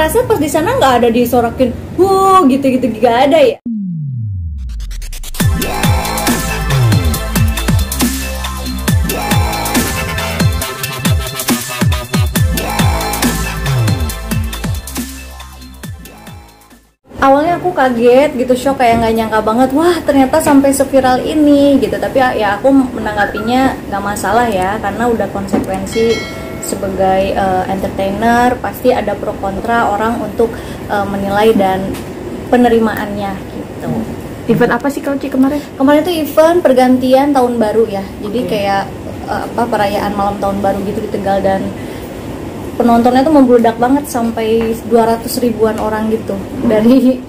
ngerasa pas di sana nggak ada disorakin wuh gitu-gitu gak ada ya. Awalnya aku kaget gitu shock kayak nggak nyangka banget wah ternyata sampai seviral ini gitu. Tapi ya aku menanggapinya nggak masalah ya karena udah konsekuensi sebagai uh, entertainer pasti ada pro kontra orang untuk uh, menilai dan penerimaannya gitu. Event apa sih kalau Ci kemarin? Kemarin itu event pergantian tahun baru ya. Jadi okay. kayak uh, apa perayaan malam tahun baru gitu di Tegal dan penontonnya tuh membludak banget sampai 200 ribuan orang gitu dari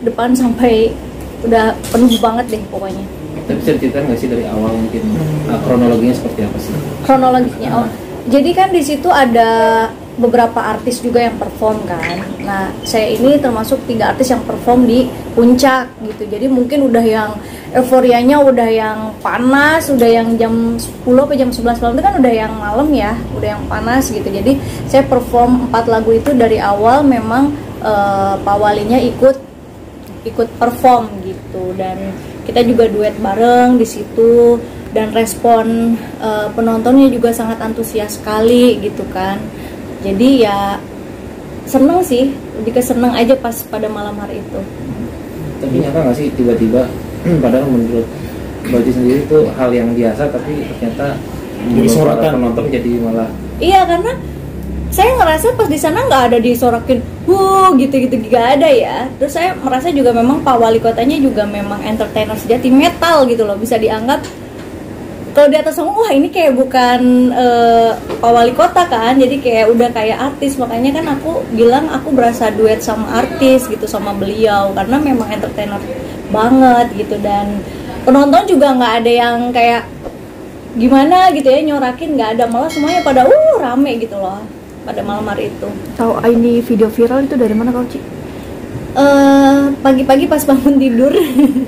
depan sampai udah penuh banget deh pokoknya tapi bisa ceritakan nggak sih dari awal mungkin uh, kronologinya seperti apa sih kronologinya oh jadi kan di situ ada beberapa artis juga yang perform kan. Nah, saya ini termasuk tiga artis yang perform di puncak gitu. Jadi mungkin udah yang euforianya udah yang panas, udah yang jam 10 atau jam 11 malam itu kan udah yang malam ya, udah yang panas gitu. Jadi saya perform empat lagu itu dari awal memang uh, Pak Walinya ikut ikut perform gitu. Dan kita juga duet bareng di situ. Dan respon uh, penontonnya juga sangat antusias sekali gitu kan. Jadi ya seneng sih. Lebih ke seneng aja pas pada malam hari itu. Tapi nyata nggak sih tiba-tiba padahal menurut Baji sendiri itu hal yang biasa tapi ternyata jadi sorotan. penonton jadi malah iya karena saya ngerasa pas di sana nggak ada disorakin wuh gitu-gitu gak ada ya. Terus saya merasa juga memang Pak Wali Kotanya juga memang entertainer sejati metal gitu loh bisa dianggap. Kalau di atas wah ini kayak bukan uh, Pak Wali Kota kan? Jadi kayak udah kayak artis. Makanya kan aku bilang aku berasa duet sama artis gitu sama beliau. Karena memang entertainer banget gitu. Dan penonton juga nggak ada yang kayak gimana gitu ya nyorakin nggak ada. Malah semuanya pada uh rame gitu loh pada malam hari itu. Tahu ini video viral itu dari mana kau Ci? Uh, pagi-pagi pas bangun tidur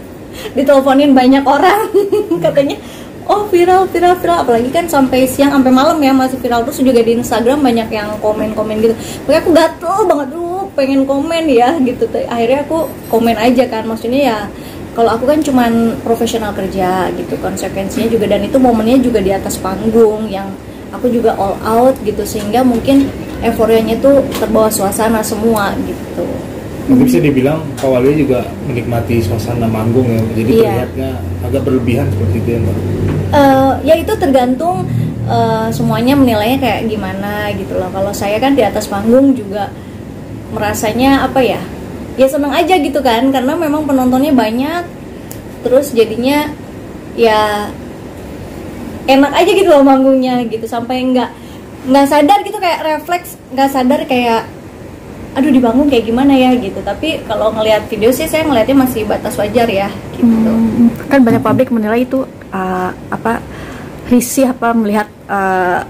diteleponin banyak orang katanya oh viral viral viral. Apalagi kan sampai siang sampai malam ya masih viral. Terus juga di Instagram banyak yang komen komen gitu. Makanya aku gatel banget tuh pengen komen ya gitu. Akhirnya aku komen aja kan. Maksudnya ya kalau aku kan cuman profesional kerja gitu konsekuensinya juga. Dan itu momennya juga di atas panggung yang aku juga all out gitu sehingga mungkin euforianya tuh terbawa suasana semua gitu. Mungkin bisa dibilang Pak juga menikmati suasana manggung ya jadi iya. terlihatnya agak berlebihan seperti itu ya mbak? Uh, ya itu tergantung uh, semuanya menilainya kayak gimana gitu loh. Kalau saya kan di atas panggung juga merasanya apa ya ya seneng aja gitu kan karena memang penontonnya banyak terus jadinya ya enak aja gitu loh manggungnya gitu sampai nggak nggak sadar gitu kayak refleks nggak sadar kayak aduh di bangun kayak gimana ya? gitu. Tapi kalau ngelihat video sih saya ngelihatnya masih batas wajar ya gitu. Hmm, kan banyak publik menilai itu uh, apa risih apa melihat uh,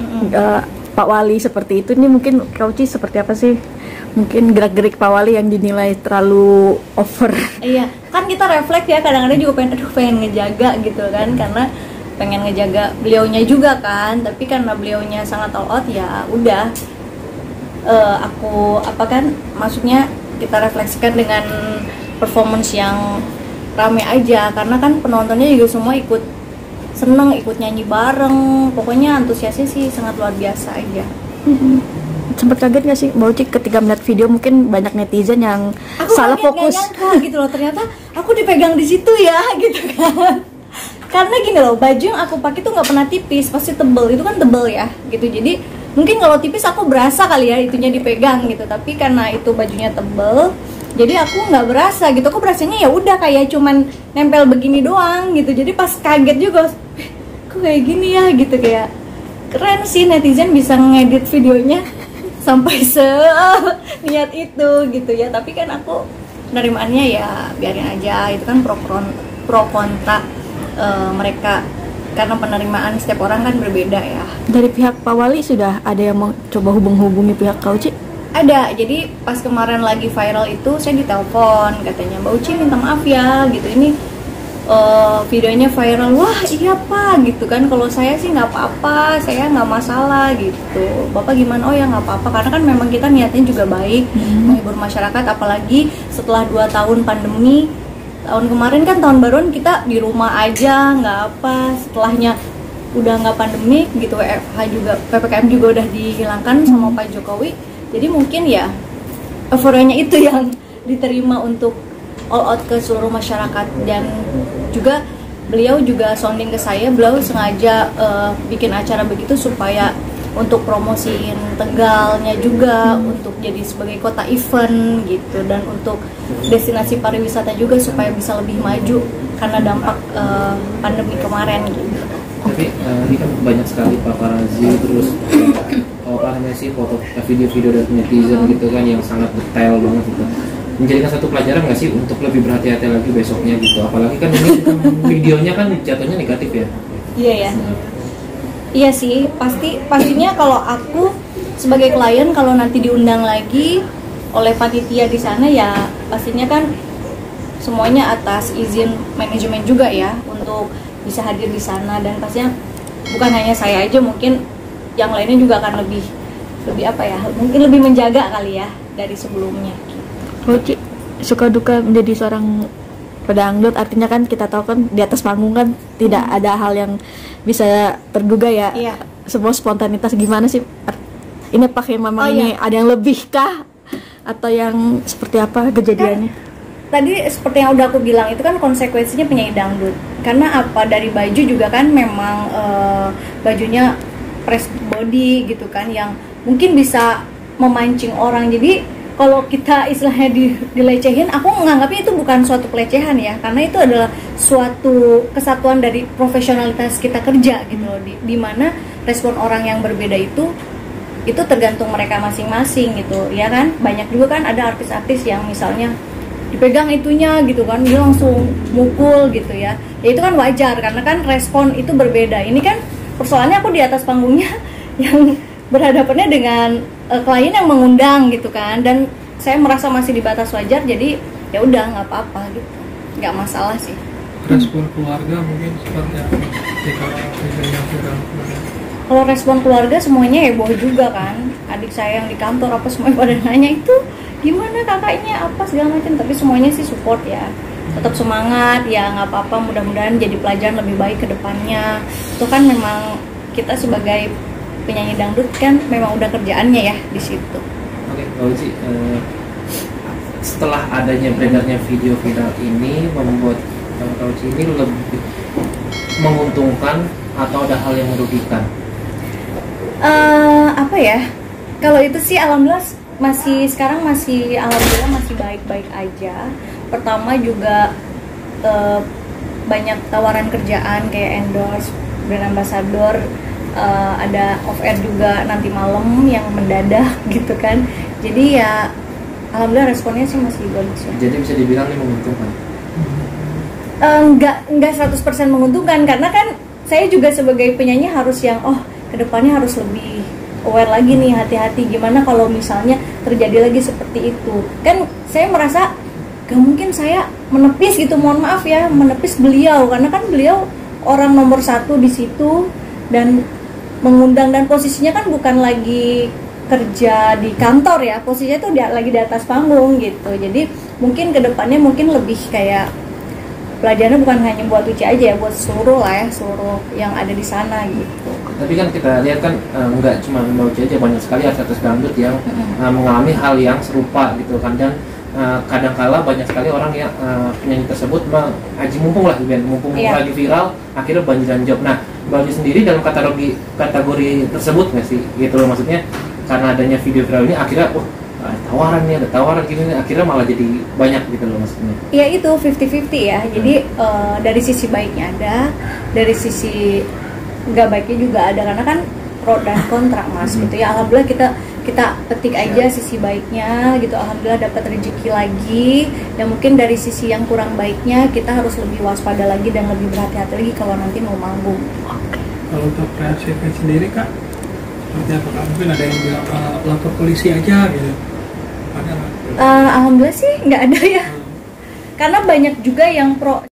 hmm. uh, Pak Wali seperti itu. Ini mungkin Kauci seperti apa sih? Mungkin gerak-gerik Pak Wali yang dinilai terlalu over. Iya kan kita refleks ya kadang-kadang juga pengen aduh pengen ngejaga gitu kan. Karena pengen ngejaga beliaunya juga kan tapi karena beliaunya sangat all out ya udah. Uh, aku apa kan maksudnya kita refleksikan dengan performance yang rame aja karena kan penontonnya juga semua ikut seneng ikut nyanyi bareng. Pokoknya antusiasnya sih sangat luar biasa aja. Mm-hmm. sempat kaget gak sih Mbak Uci ketika melihat video mungkin banyak netizen yang aku salah kaget, fokus? nyangka, gitu loh ternyata aku dipegang di situ ya gitu kan karena gini loh baju yang aku pakai tuh nggak pernah tipis pasti tebel. Itu kan tebel ya gitu. Jadi mungkin kalau tipis aku berasa kali ya itunya dipegang gitu. Tapi karena itu bajunya tebel jadi aku nggak berasa gitu. Aku berasanya ya udah kayak cuman nempel begini doang gitu. Jadi pas kaget juga eh, kok kayak gini ya? gitu. Kayak keren sih netizen bisa ngedit videonya sampai se niat itu gitu ya. Tapi kan aku penerimaannya ya biarin aja. Itu kan pro pro kontra uh, mereka karena penerimaan setiap orang kan berbeda ya. Dari pihak Pak Wali sudah ada yang mau coba hubung-hubungi pihak Kak Uci? Ada, jadi pas kemarin lagi viral itu saya ditelepon katanya Mbak Uci minta maaf ya gitu ini uh, videonya viral wah iya pak gitu kan kalau saya sih nggak apa-apa saya nggak masalah gitu bapak gimana oh ya nggak apa-apa karena kan memang kita niatnya juga baik hmm. menghibur masyarakat apalagi setelah dua tahun pandemi tahun kemarin kan tahun baruan kita di rumah aja nggak apa. Setelahnya udah nggak pandemi gitu WFH juga ppkm juga udah dihilangkan sama Pak Jokowi. Jadi mungkin ya euforianya itu yang diterima untuk all out ke seluruh masyarakat. Dan juga beliau juga sounding ke saya beliau sengaja uh, bikin acara begitu supaya untuk promosiin Tegalnya juga untuk jadi sebagai kota event gitu dan untuk destinasi pariwisata juga supaya bisa lebih maju karena dampak uh, pandemi kemarin gitu. Tapi uh, ini kan banyak sekali paparazzi terus uh, apa namanya sih foto video-video dari netizen gitu kan yang sangat detail banget gitu menjadikan satu pelajaran nggak sih untuk lebih berhati-hati lagi besoknya gitu apalagi kan ini videonya kan jatuhnya negatif ya iya ya nah. Iya sih pasti pastinya kalau aku sebagai klien kalau nanti diundang lagi oleh panitia di sana ya pastinya kan semuanya atas izin manajemen juga ya untuk bisa hadir di sana. Dan pastinya bukan hanya saya aja mungkin yang lainnya juga akan lebih lebih apa ya mungkin lebih menjaga kali ya dari sebelumnya. Kalau suka duka menjadi seorang pedangdut artinya kan kita tahu kan di atas panggung kan tidak hmm. ada hal yang bisa terduga ya. Iya. semua spontanitas gimana sih? Ini pakai memang oh, ini iya. ada yang lebih kah atau yang seperti apa kejadiannya? Kan, tadi seperti yang udah aku bilang itu kan konsekuensinya penyanyi dangdut karena apa? Dari baju juga kan memang uh, bajunya press body gitu kan yang mungkin bisa memancing orang. Jadi kalau kita istilahnya di, dilecehin aku menganggapnya itu bukan suatu pelecehan ya. Karena itu adalah suatu kesatuan dari profesionalitas kita kerja gitu loh. Di, di mana respon orang yang berbeda itu itu tergantung mereka masing-masing gitu ya kan? Banyak juga kan ada artis-artis yang misalnya dipegang itunya gitu kan dia langsung mukul gitu ya. Ya itu kan wajar karena kan respon itu berbeda. Ini kan persoalannya aku di atas panggungnya yang berhadapannya dengan uh, klien yang mengundang gitu kan. Dan saya merasa masih di batas wajar jadi ya udah nggak apa-apa gitu. Nggak masalah sih. Respon keluarga mungkin seperti apa? Kalau respon keluarga semuanya heboh juga kan. Adik saya yang di kantor apa semuanya pada nanya itu gimana kakaknya? Apa segala macam? Tapi semuanya sih support ya. Tetap semangat ya nggak apa-apa mudah-mudahan jadi pelajaran lebih baik ke depannya. Itu kan memang kita sebagai penyanyi dangdut kan memang udah kerjaannya ya di situ. Oke, okay, sih uh, setelah adanya beredarnya video viral ini membuat Kak ini lebih menguntungkan atau ada hal yang merugikan? Uh, apa ya? Kalau itu sih alhamdulillah masih sekarang masih alhamdulillah masih baik-baik aja. Pertama juga uh, banyak tawaran kerjaan kayak endorse brand ambassador uh, ada off air juga nanti malam yang mendadak gitu kan. Jadi ya alhamdulillah responnya sih masih bagus ya. Jadi bisa dibilang ini menguntungkan? Uh, nggak nggak 100% menguntungkan karena kan saya juga sebagai penyanyi harus yang oh ke depannya harus lebih aware lagi nih hati-hati gimana kalau misalnya terjadi lagi seperti itu. Kan saya merasa gak mungkin saya menepis gitu mohon maaf ya menepis beliau. Karena kan beliau orang nomor satu di situ dan mengundang dan posisinya kan bukan lagi kerja di kantor ya posisinya tuh lagi di atas panggung gitu. Jadi mungkin ke depannya mungkin lebih kayak pelajarannya bukan hanya buat Uci aja ya buat seluruh lah ya seluruh yang ada di sana gitu. Tapi kan kita lihat kan uh, nggak cuma Mbak Uci aja banyak sekali artis dangdut yang uh, mengalami hal yang serupa gitu kan. Dan uh, kadangkala banyak sekali orang yang uh, penyanyi tersebut mengaji mumpung lah mumpung yeah. lagi viral akhirnya banjiran job. Nah Bali sendiri dalam kategori kategori tersebut nggak sih? Gitu loh maksudnya karena adanya video viral ini akhirnya wah oh, tawaran nih ada tawaran gini nih akhirnya malah jadi banyak gitu loh maksudnya. Iya itu 50-50 ya. Hmm. jadi uh, dari sisi baiknya ada dari sisi nggak baiknya juga ada. Karena kan pro dan kontra mas gitu ya. Alhamdulillah kita kita petik aja sisi baiknya gitu. Alhamdulillah dapat rezeki lagi. Dan mungkin dari sisi yang kurang baiknya kita harus lebih waspada lagi dan lebih berhati-hati lagi kalau nanti mau manggung. Kalau untuk reaksinya sendiri kak seperti apa kak? Mungkin ada yang bilang uh, lapor polisi aja gitu. Ada uh, alhamdulillah sih nggak ada ya. Hmm. karena banyak juga yang pro